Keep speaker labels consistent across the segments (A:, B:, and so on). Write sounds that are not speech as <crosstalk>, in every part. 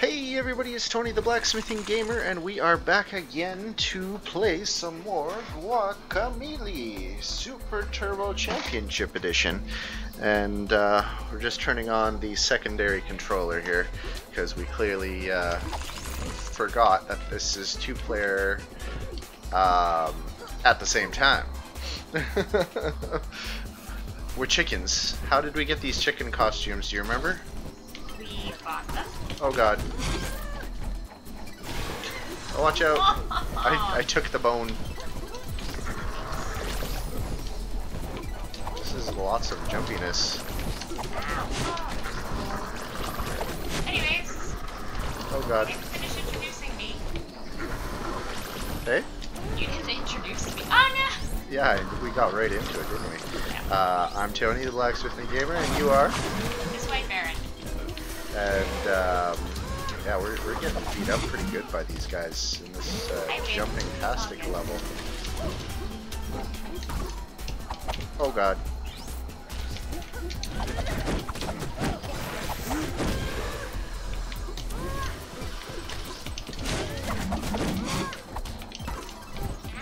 A: Hey everybody, it's Tony the Blacksmithing Gamer, and we are back again to play some more Guacamelee Super Turbo Championship Edition. And uh, we're just turning on the secondary controller here, because we clearly uh, forgot that this is two-player um, at the same time. <laughs> we're chickens. How did we get these chicken costumes, do you remember?
B: We bought them.
A: Oh god. Oh, watch out. I, I took the bone. This is lots of jumpiness.
B: Anyways,
A: Oh god.
B: didn't finish introducing me.
A: Hey?
B: You didn't introduce me. Oh no!
A: Yeah, we got right into it, didn't we? Uh, I'm Tony, the Blacksmithing Gamer, and you are?
B: This White Baron.
A: And, um, yeah, we're, we're getting beat up pretty good by these guys in this uh, jumping tastic level. Oh god.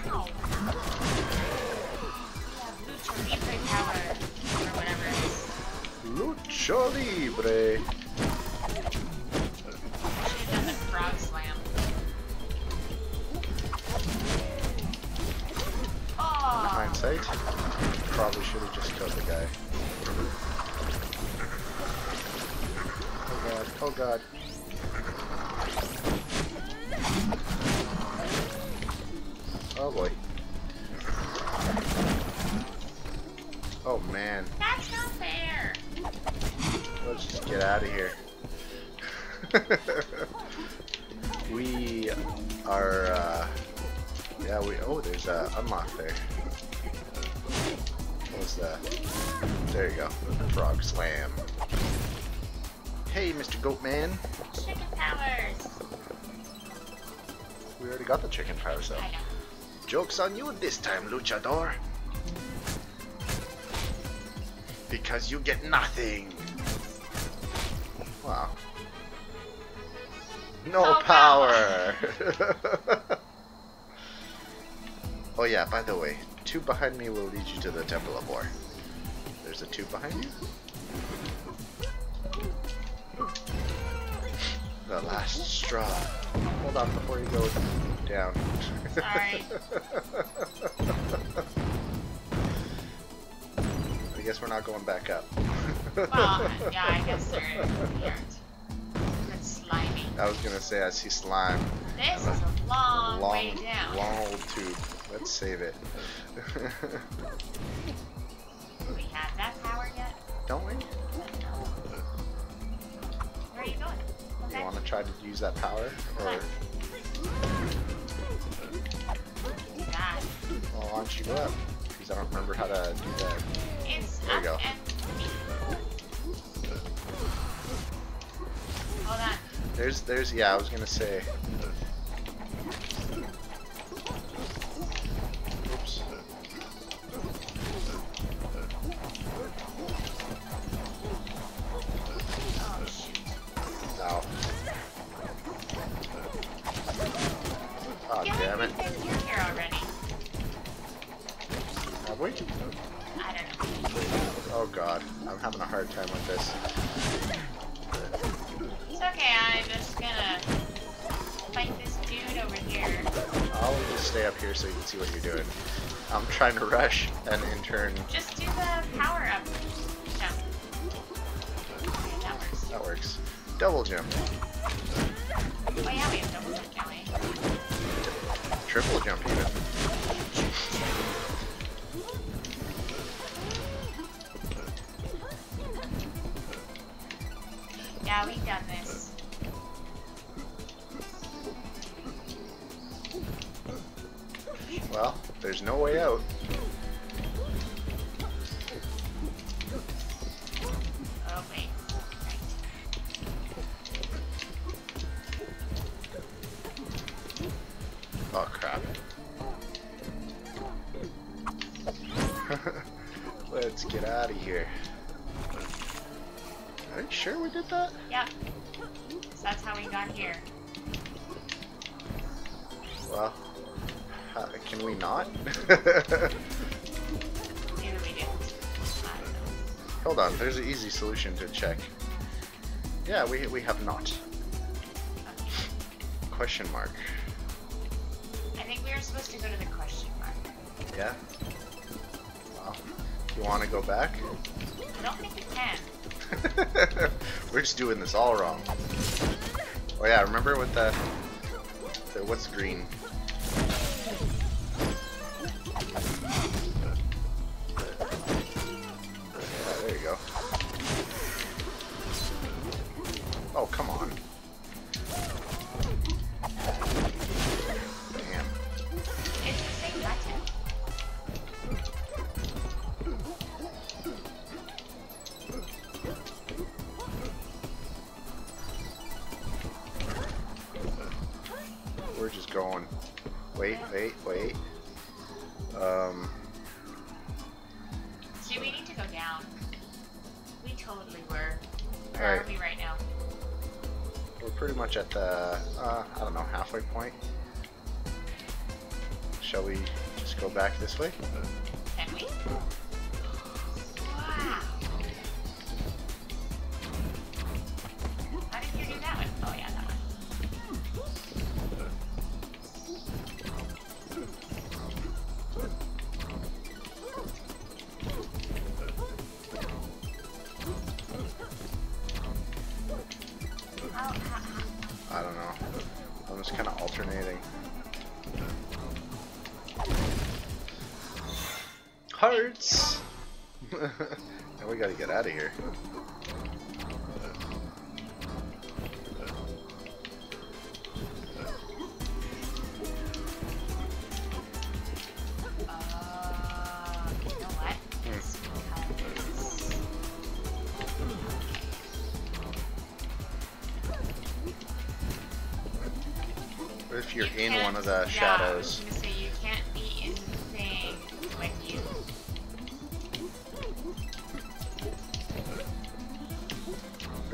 B: Ow. Lucha Libre
A: Joke's on you this time, luchador. Because you get nothing. Wow. No
B: No
A: power. <laughs> oh yeah, by the way, tube behind me will lead you to the Temple of War. There's a tube behind you. The last straw. Hold on before you go down.
B: Sorry. <laughs>
A: I guess we're not going back up.
B: Well, yeah, I guess. Slimy.
A: I was gonna say I see slime.
B: This is a long,
A: long,
B: way down.
A: long old tube. Let's save it.
B: Do we have that power yet?
A: Don't we?
B: Where are you going?
A: You want to try to use that power, or well, you up? Because I don't remember how to do that.
B: It's
A: There you go.
B: Hold on.
A: There's, there's, yeah, I was gonna say. God, I'm having a hard time with this.
B: It's okay, I'm just gonna fight this dude over here.
A: I'll just stay up here so you can see what you're doing. I'm trying to rush and in turn
B: Just do the power up jump. Okay, that works.
A: that works. Double jump,
B: Oh yeah, we have double jump, don't we?
A: triple jump even. Are you sure we did that?
B: Yep. So that's how we got here.
A: Well, how, can we not? <laughs>
B: Either we didn't. I don't know.
A: Hold on, there's an easy solution to check. Yeah, we, we have not.
B: Okay.
A: Question mark.
B: I think we were supposed to go to the question mark.
A: Yeah? Well, you want to go back?
B: I don't think we can. <laughs>
A: We're just doing this all wrong. Oh yeah, remember with the, the what's green?
B: Totally were. Where
A: Alright.
B: are we right now?
A: we're pretty much at the, uh, I don't know, halfway point. Shall we just go back this way?
B: Can we?
A: If you're in one of the
B: yeah,
A: shadows?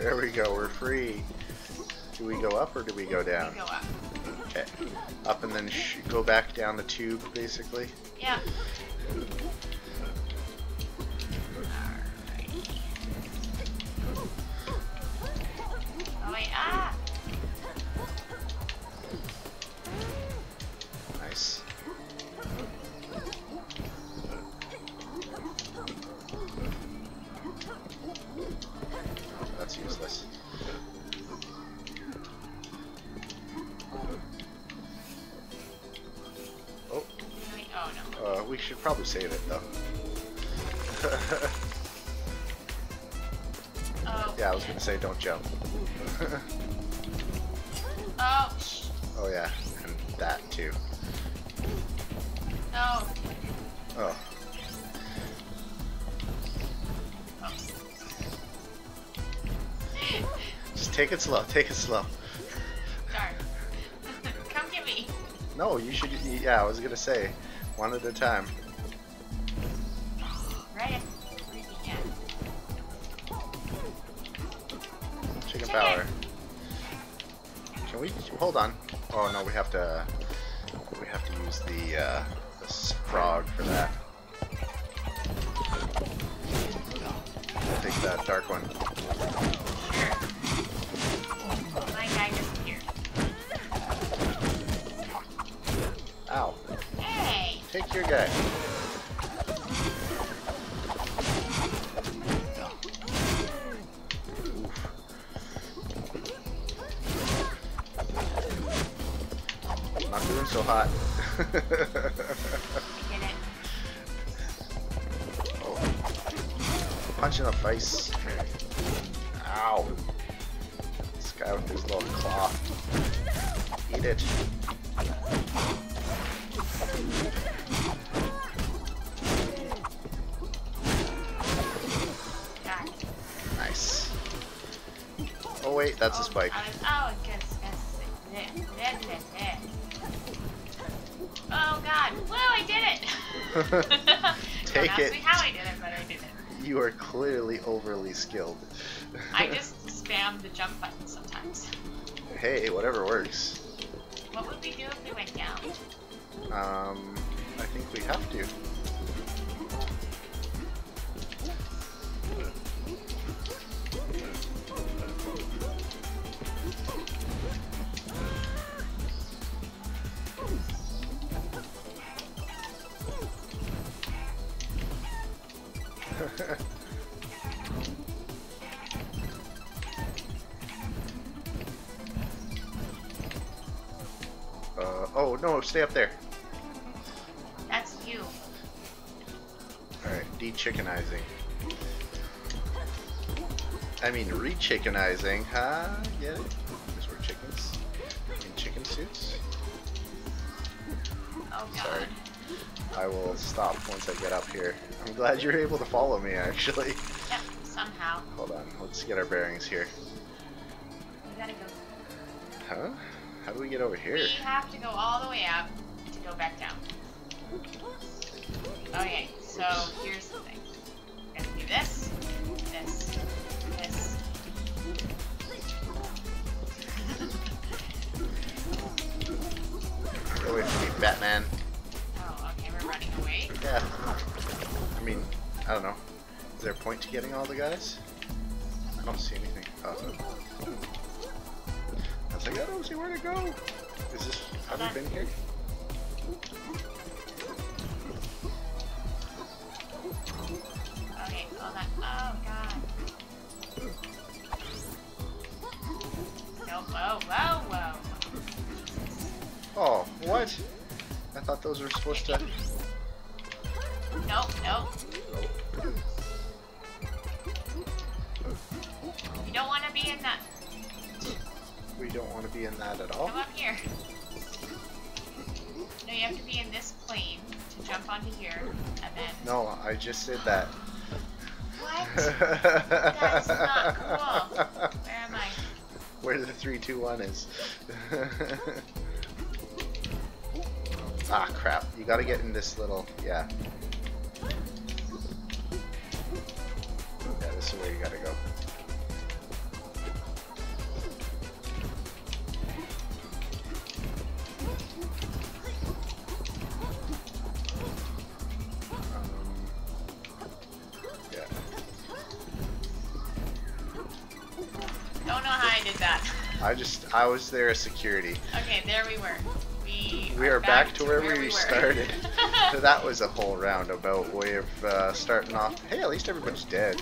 A: There we go, we're free. Do we go up or do we go down?
B: You go up.
A: Okay. Up and then sh go back down the tube, basically.
B: Yeah.
A: Slow. Take it slow.
B: Darn. <laughs> Come get me.
A: No, you should. Yeah, I was gonna say, one at a time.
B: Right at the freaking end.
A: Chicken
B: Chicken.
A: power. Can we hold on? Oh no, we have to. We have to use the uh, the frog for that. Take that dark one. Take your guy. Oof. Not doing so hot. <laughs>
B: there. Oh god. Woo, I did it! <laughs>
A: Take
B: Don't ask
A: it.
B: me how I did it, but I did it.
A: You are clearly overly skilled.
B: I <laughs> just spam the jump button sometimes.
A: Hey, whatever works.
B: What would we do if we went down?
A: Um, I think we have to. Stay up there.
B: That's you.
A: Alright, de-chickenizing. I mean, re-chickenizing, huh? Get it? Because we're chickens. In chicken suits.
B: Oh god.
A: Sorry. I will stop once I get up here. I'm glad you're able to follow me, actually.
B: Yep, somehow.
A: Hold on, let's get our bearings here.
B: We gotta go.
A: Huh? How do we get over here?
B: We have to go all the way up to go back down. Okay, so here's the thing. We have to do this, this, this.
A: Get away from me, Batman.
B: Oh, okay, we're running away.
A: Yeah. I mean, I don't know. Is there a point to getting all the guys? I don't see anything. Oh. I like, I don't see where to go. Is this, have we been here?
B: Okay, hold on. Oh god. No, whoa, whoa, whoa.
A: Oh, what? I thought those were supposed to...
B: Nope, nope. You don't want to be in that.
A: We don't want to be in that at all.
B: Come up here. No, you have to be in this plane to jump onto here, and then.
A: No, I just did that.
B: What? <laughs> That's not cool. Where am I?
A: Where the three, two, one is. <laughs> ah, crap. You gotta get in this little. Yeah. Yeah, this is where you gotta go.
B: I
A: was there as security.
B: Okay, there we were. We,
A: We are back, to where, we,
B: were.
A: started. <laughs> so that was a whole roundabout way of uh, starting off. Hey, at least everybody's dead.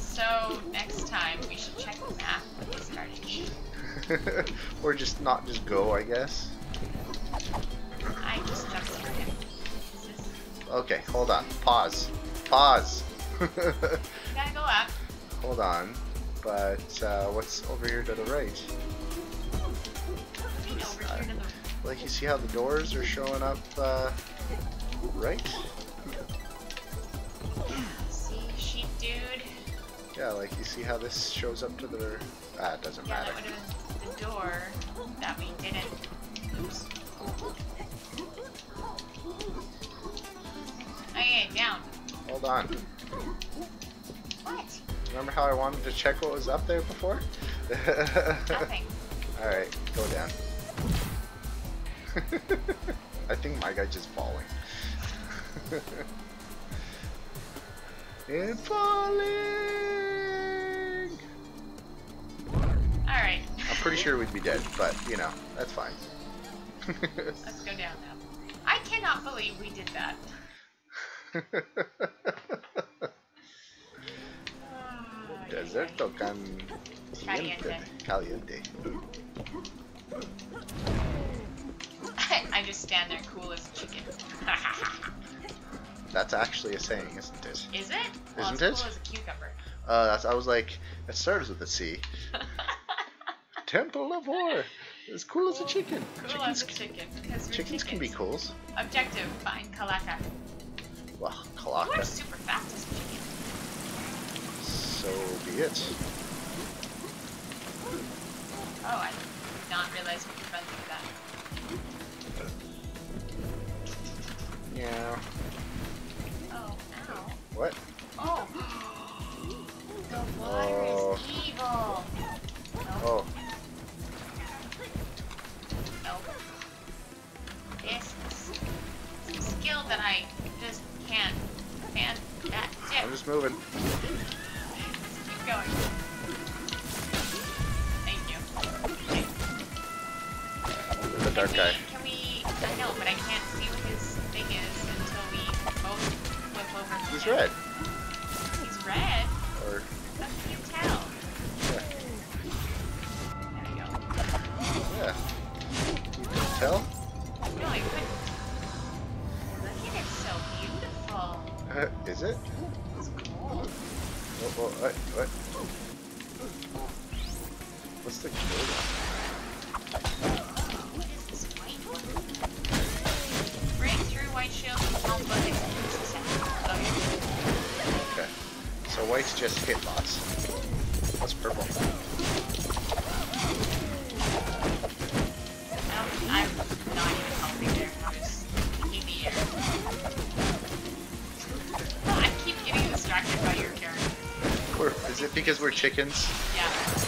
B: so next time we should check the map when we started. <laughs>
A: or just not just go, I guess.
B: I just jumped through him. Is-
A: Okay, hold on. Pause. Pause.
B: We <laughs> gotta go up.
A: hold on. But uh, what's over here to the right?
B: I mean, over here to the
A: Like you see how the doors are showing up uh, right?
B: See, sheep dude.
A: Yeah, like you see how this shows up to the. Ah, it doesn't
B: Yeah,
A: matter.
B: that would have been the door that we didn't. Oops. Okay, down.
A: Hold on.
B: What?
A: Remember how I wanted to check what was up there before?
B: Nothing. <laughs>
A: Alright, go down. <laughs> I think my guy's just falling. <laughs> it's falling!
B: Alright,
A: I'm pretty sure we'd be dead, but you know, that's fine.
B: let's go down now. I cannot believe we did that.
A: Deserto can...
B: Caliente.
A: Caliente.
B: I, <laughs> I just stand there cool as a chicken. <laughs>
A: That's actually a saying, isn't it?
B: Is it? Well,
A: Isn't
B: it's
A: it?
B: cool as a cucumber.
A: Uh, that's, I was like, it starts with a C. <laughs> Temple of War. As cool as a chicken.
B: cool
A: chickens,
B: as a chicken. Because we're
A: chickens can be cool.
B: Objective, find Calaca.
A: Well,
B: You are super fast as a chicken.
A: So be it.
B: Oh, I did not realize we could run through that.
A: Yeah.
B: Oh, ow.
A: What? White's just hit lots. What's purple?
B: I'm not even helping there. I'm just taking the air. I keep getting distracted by your.
A: Or is it because we're chickens?
B: Yeah.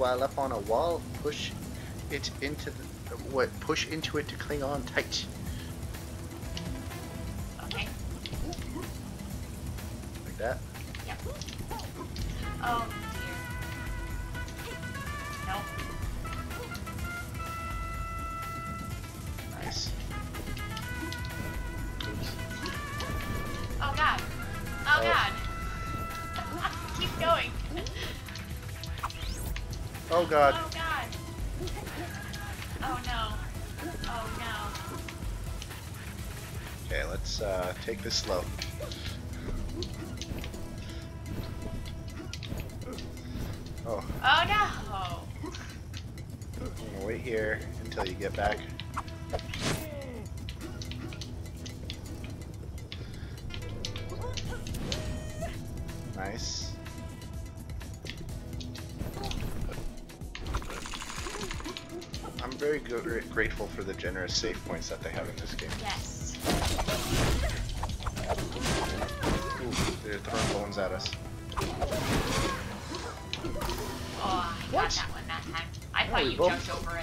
A: While up on a wall, push it into the what? Push into it to cling on tight.
B: Oh god. Oh god. <laughs>
A: Oh
B: no. Oh no.
A: Okay, let's uh, take this slow. Oh,
B: Oh no.
A: I'm gonna wait here until you get back. Save points that they have in this game.
B: Yes.
A: Ooh, they're throwing bones at us.
B: Oh, I
A: What?
B: got that one that time. I thought
A: we
B: you
A: both-
B: jumped over it,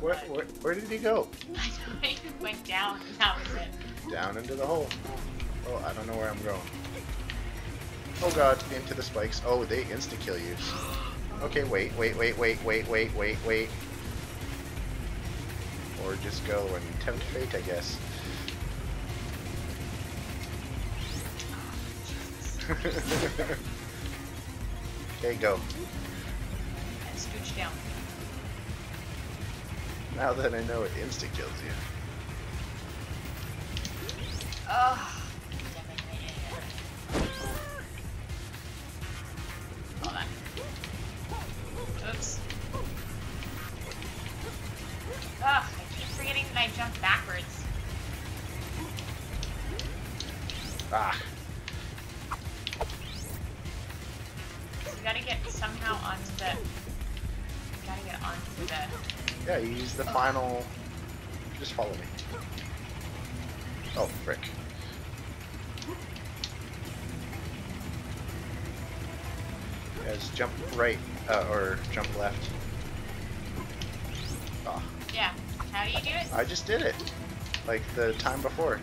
A: Where, where, where did he go?
B: I don't know, he went down and that was it.
A: Down into the hole. Oh, I don't know where I'm going. Oh god, into the spikes. Oh, they insta-kill you. Okay, wait, wait, wait, wait, wait, wait, wait, wait. Or just go and tempt fate, I guess. <laughs> okay, go.
B: And scooch down.
A: Now that I know it insta-kills you.
B: Ugh.
A: Jump right, uh, or jump left. Ah,
B: Yeah. How do you do it?
A: I just did it. Like the time before.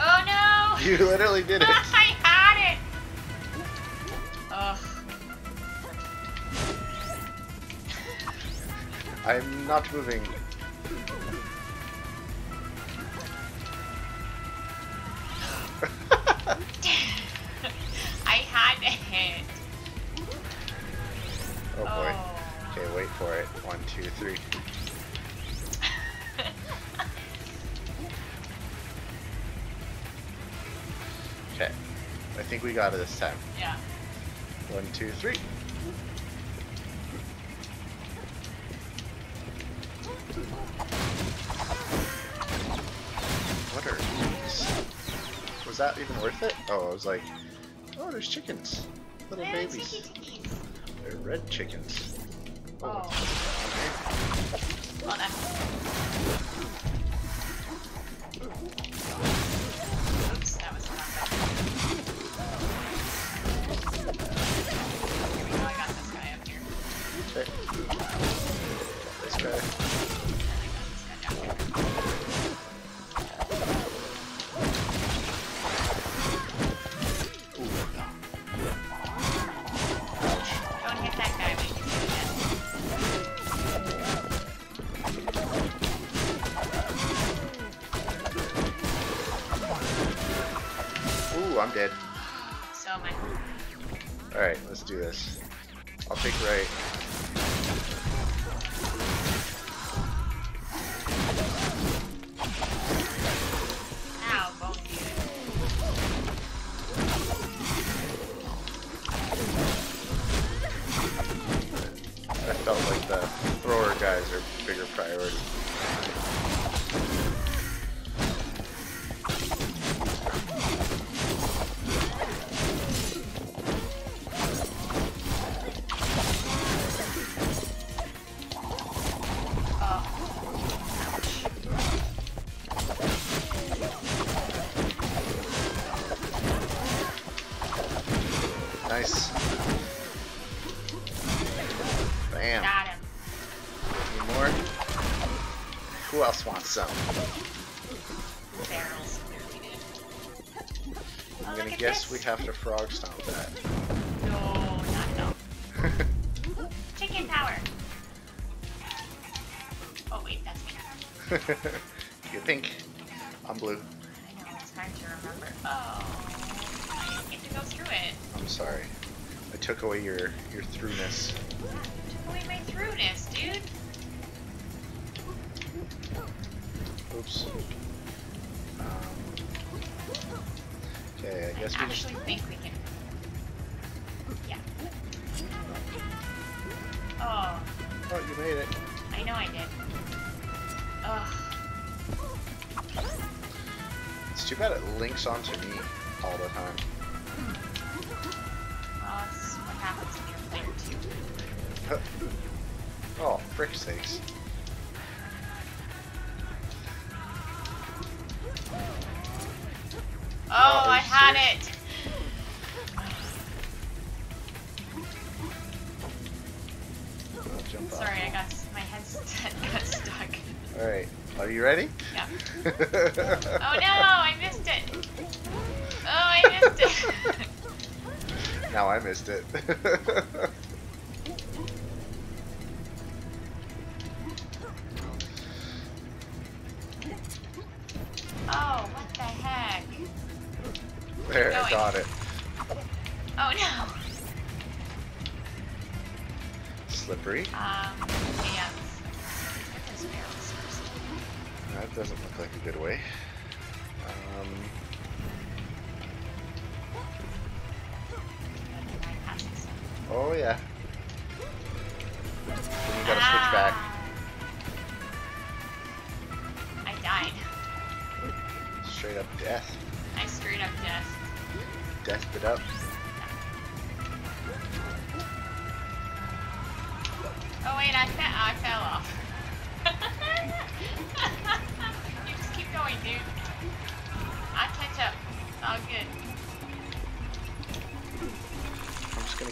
B: Oh no! <laughs>
A: You literally did it. <laughs>
B: I had it! Ugh. <laughs>
A: I'm not moving. Got it this time.
B: yeah.
A: One, two, three. What are these? Was that even worth it? Oh, I was like, oh, there's chickens. Little
B: Man,
A: babies. They're red chickens.
B: Oh.
A: what's Nice. Bam.
B: Got him.
A: Any more? Who else wants some?
B: Barrels. Oh,
A: I'm
B: look
A: gonna guess we have to frog stomp that.
B: No, not no. Chicken <laughs> power. Oh wait, that's me.
A: You're pink. I'm blue.
B: I know it's hard to remember. Oh, it.
A: I'm sorry. I took away your your throughness.
B: Took away my throughness, dude.
A: Oops. Um, okay, I guess
B: I
A: we just.
B: actually think we can. Yeah. Oh,
A: Oh, you made it.
B: I know I did. Ugh.
A: It's too bad it links onto me all the time. Oh, sakes.
B: Oh,
A: are
B: I had
A: serious?
B: it. Sorry, I got my headset <laughs> got stuck.
A: Alright, are you ready?
B: Yeah. <laughs> Oh no, I missed it. Oh, I missed it.
A: now I missed it. <laughs>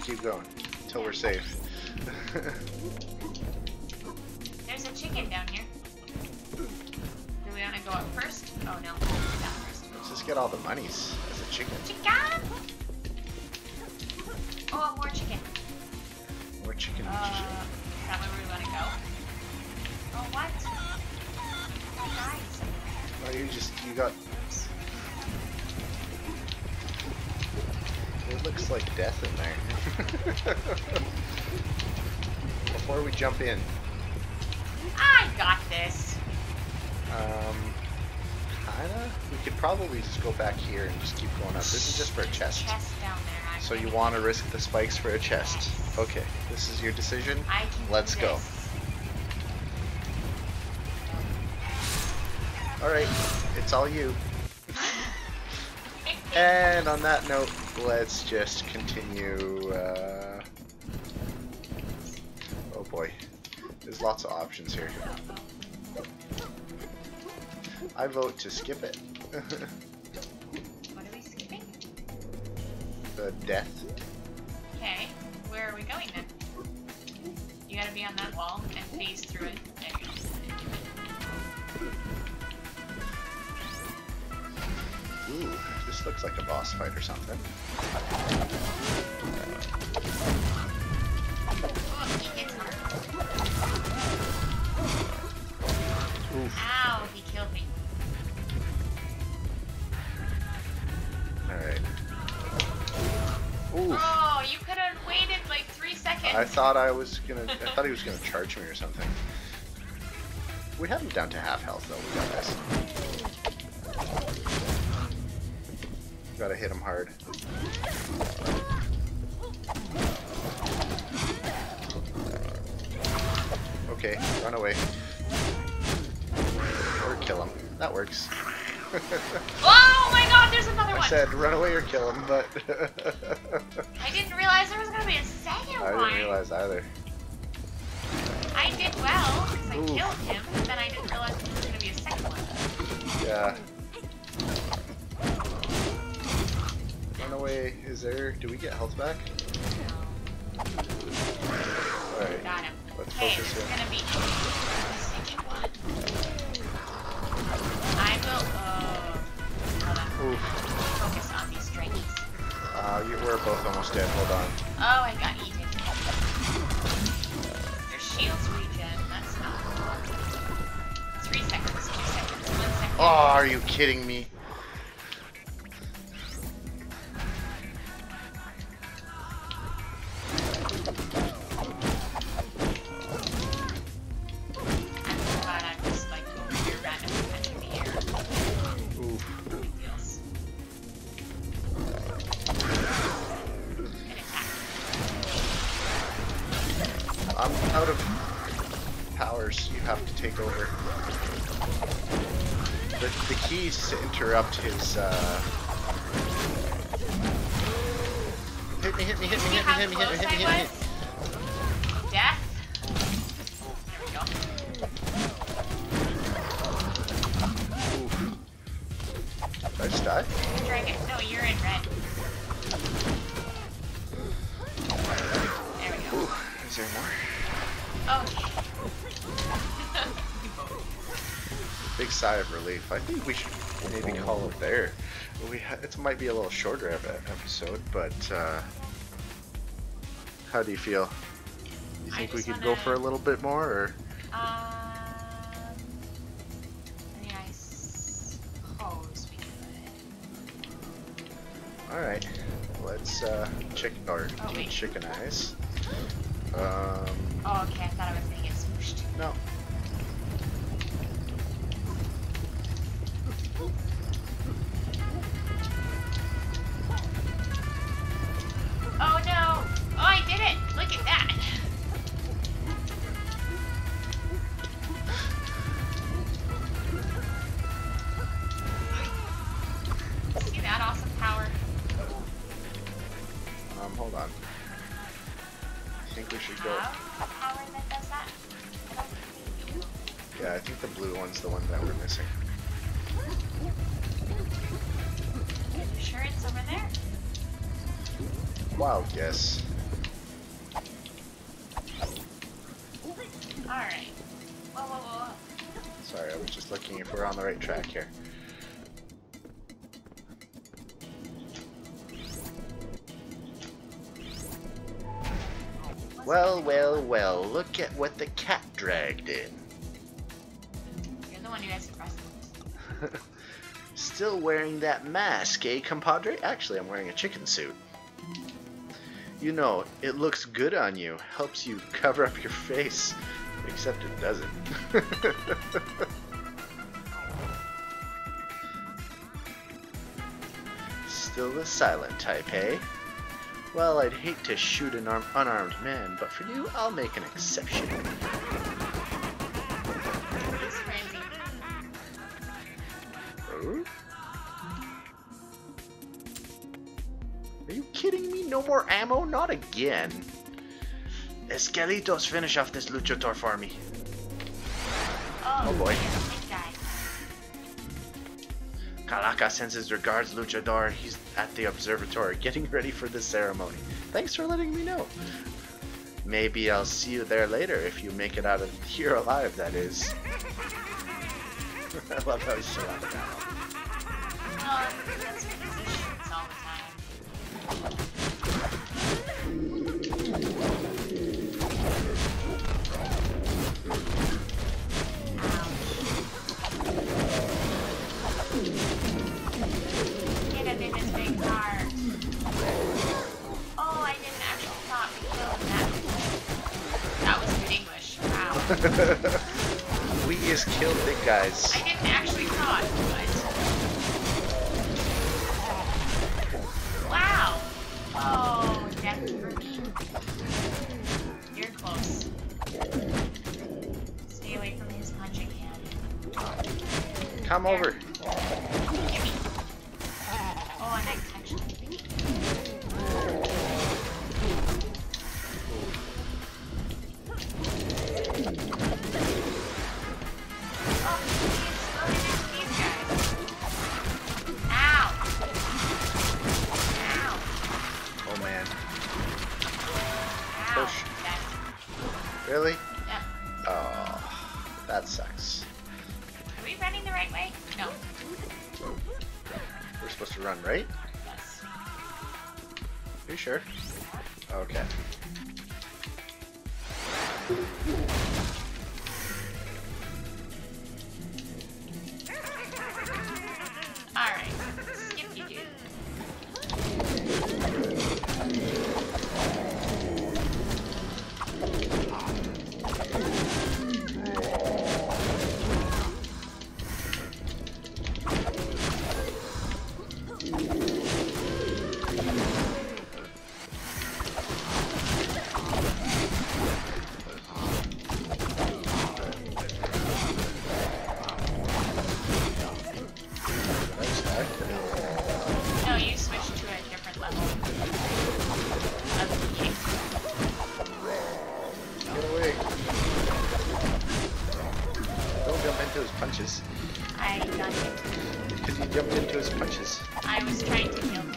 B: keep going
A: until we're safe.
B: There's a chicken down here. Do we want to go up first? Oh no, down first.
A: Let's just get all the monies as a chicken.
B: Chicken! Oh, more chicken.
A: More chicken.
B: Uh, is that where we want to go? Oh, what? Oh, guys.
A: Oh, you just you got. Like death in there. <laughs> Before we jump in,
B: I got this.
A: um, kinda. We could probably just go back here and just keep going up. This is just for a chest.
B: Chest down there.
A: So you want to risk the spikes for a chest?
B: Yes.
A: Okay, this is your decision.
B: I can
A: Let's go.
B: this.
A: All right, it's all you. <laughs> And on that note, let's just continue. Uh... Oh boy, there's lots of options here. I vote to skip it.
B: What are we skipping? <laughs>
A: the death.
B: Okay, where are we going then? You gotta be on that wall and phase through it.
A: This looks like a boss fight or something.
B: Oh, he hits hard.
A: Oof.
B: Ow, he killed me.
A: All right. Oof.
B: Oh, you could have waited like three seconds.
A: I thought I was gonna. I thought he was gonna charge me or something. We have him down to half health though. We got this. Gotta hit him hard. Okay, run away. Or kill him. That works. <laughs>
B: Oh my god, there's another
A: I
B: one.
A: said run away or kill him, but <laughs>
B: I didn't realize there was gonna be a second
A: I
B: one.
A: didn't realize either.
B: I did well because I
A: Ooh.
B: killed him, but then I didn't realize there was gonna be a second one.
A: Yeah. Away. Is there? Do we get health back? Alright.
B: Got him.
A: Let's
B: okay,
A: focus here.
B: gonna be the second one. I will. Hold on.
A: Oof.
B: Focus on these strings.
A: Uh, you, we're both almost dead. Hold on.
B: Oh, I got eaten. Their shields regen. That's not. Three seconds. Two seconds. One second.
A: Oh, are you kidding me? Die?
B: Dragon. No, you're in red. There we go.
A: Ooh, is there more? <laughs> Big sigh of relief. I think we should maybe call it there. We ha- it might be a little shorter of an episode, but uh, how do you feel? You think we could go
B: wanna-
A: for a little bit more, or chicken or
B: Oh,
A: chicken eyes. Um,
B: Oh, okay.
A: Think the blue one's the one that we're missing.
B: You sure it's over there?
A: Wild guess.
B: Alright. Whoa, whoa, whoa, whoa.
A: Sorry, I was just looking if we're on the right track here. Well, well, well, look at what the cat dragged in. <laughs> Still wearing that mask, eh, compadre? Actually, I'm wearing a chicken suit. You know, it looks good on you. Helps you <laughs> cover up your face. Except it doesn't. <laughs> Still the silent type, eh? Well, I'd hate to shoot an arm- unarmed man, but for you, I'll make an exception. More ammo? Not again. Esquelitos, finish off this luchador for me.
B: Oh,
A: Oh, boy. Calaca sends his regards, luchador. He's at the observatory, getting ready for the ceremony. Thanks for letting me know. Maybe I'll see you there later if you make it out of here alive, that is. <laughs> I love how he's still out of ammo.
B: Killed
A: big guys. Punches.
B: I got it.
A: Because you jumped into his punches.
B: I was trying to kill him.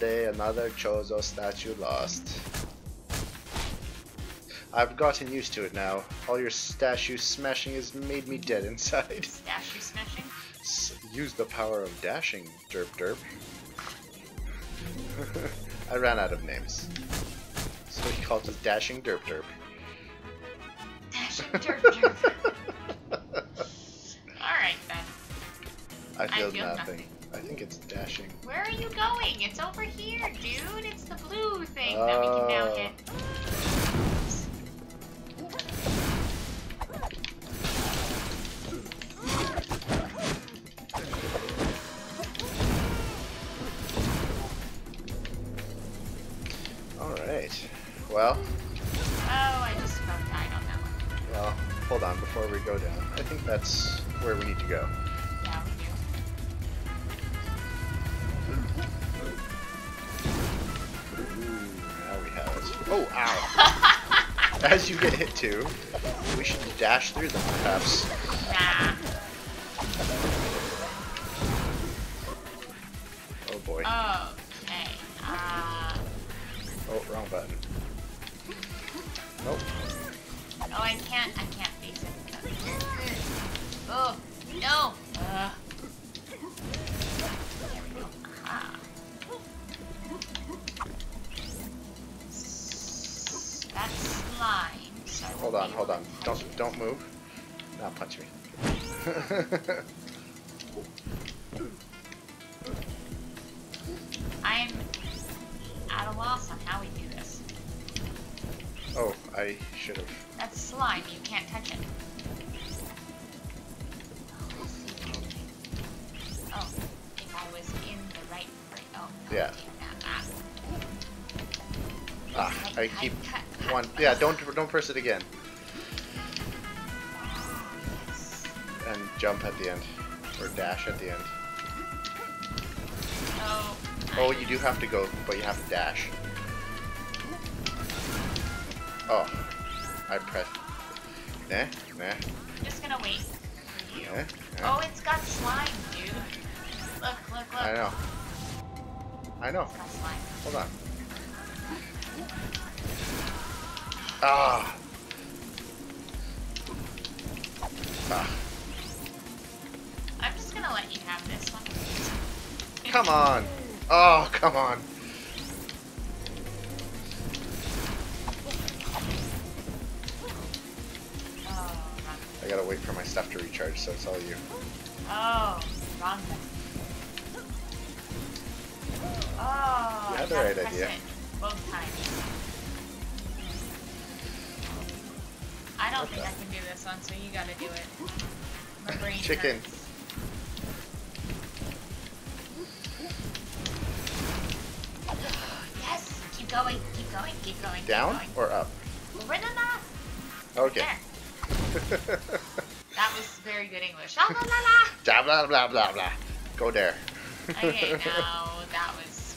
A: Day, another Choozo statue lost. I've gotten used to it now. All your statue smashing has made me dead inside. <laughs>
B: Statue smashing?
A: S- use the power of dashing, derp derp. <laughs> I ran out of names. So he called us Dashing Derp Derp.
B: Dashing derp derp. <laughs> Alright then.
A: I feel,
B: feel
A: nothing.
B: nothing.
A: I think it's dashing.
B: Where are you going? It's over here, dude. It's the blue thing that we can now
A: Oh.
B: hit.
A: Alright. Well,
B: Oh, I just about died on that one.
A: well, hold on before we go down. I think that's where we need to go. You get hit too, we should dash through them perhaps.
B: Nah.
A: On, hold on. Don't don't move. Now punch me. <laughs>
B: I'm at a loss on how we do this.
A: oh, I should have.
B: That's slime. You can't touch it. Oh, if I was in the right frame. Oh, no.
A: Yeah.
B: okay, ah.
A: Ah, I keep
B: cut, cut.
A: one. Yeah, don't don't press it again jump at the end or dash at the end.
B: Oh,
A: Oh, you do have to go, but you have to dash. Oh, I pressed. Nah, nah,
B: I'm just gonna wait for you.
A: nah. nah.
B: Oh, it's got slime, dude. Look, look, look.
A: I know. I know.
B: It's got slime.
A: Hold on. Ah. Ah.
B: I'm just gonna let you have this one.
A: Come on. Oh, come on.
B: Oh.
A: I gotta wait for my stuff to recharge, so it's all you.
B: Oh, wrong button. Oh,
A: You had oh,
B: the
A: right idea.
B: Both times. I don't
A: What
B: think
A: the-
B: I can do this one, so you gotta do it. My brain
A: Chicken.
B: hurts. Yes! Keep going, keep going, keep going.
A: Down
B: Keep
A: or up?
B: Over the map.
A: Okay. <laughs>
B: That was very good English. Ah, la, la, la.
A: blah blah blah blah. Go there.
B: Okay, <laughs> now that was.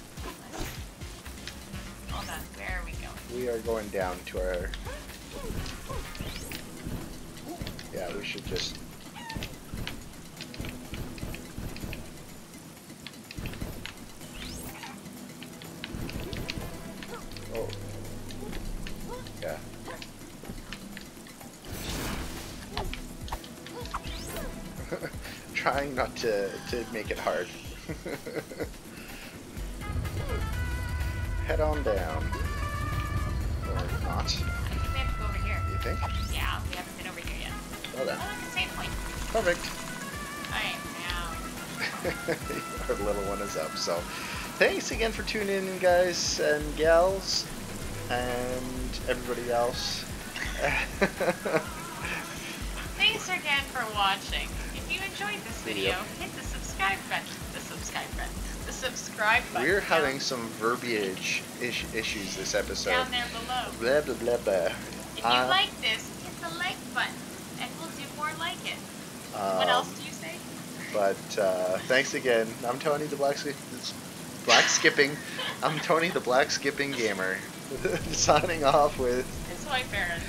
B: Hold on, where are we going?
A: We are going down to our. Yeah, we should just. Trying not to, to make it hard. <laughs> Head on down. Or not.
B: I think we have to go over here.
A: You think?
B: Yeah, we haven't been over here yet.
A: Well then.
B: Oh, same point.
A: Perfect.
B: Alright, <laughs> now.
A: Our little one is up. So, thanks again for tuning in, guys and gals, and everybody else. <laughs>
B: Thanks again for watching. If you enjoyed this video, hit the subscribe button. The subscribe button. The subscribe button.
A: We're having some verbiage is- issues this episode.
B: down there below.
A: Blah blah blah blah.
B: If you
A: Uh,
B: like this, hit the like button, and we'll do more like it. what
A: um,
B: else do you say?
A: But uh, thanks again. I'm Tony the Black, Black Skipping. <laughs> I'm Tony the Black Skipping Gamer. <laughs> Signing off with.
B: His wife Erin.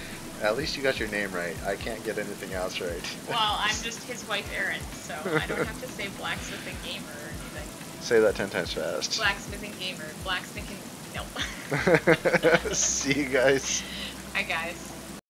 A: At least you got your name right. I can't get anything else right. <laughs>
B: Well, I'm just his wife Erin, so I don't have to say blacksmith and gamer or anything. <laughs>
A: Say that ten times fast.
B: Blacksmith and gamer. Blacksmith and... Nope. <laughs>
A: See you guys.
B: Hi guys.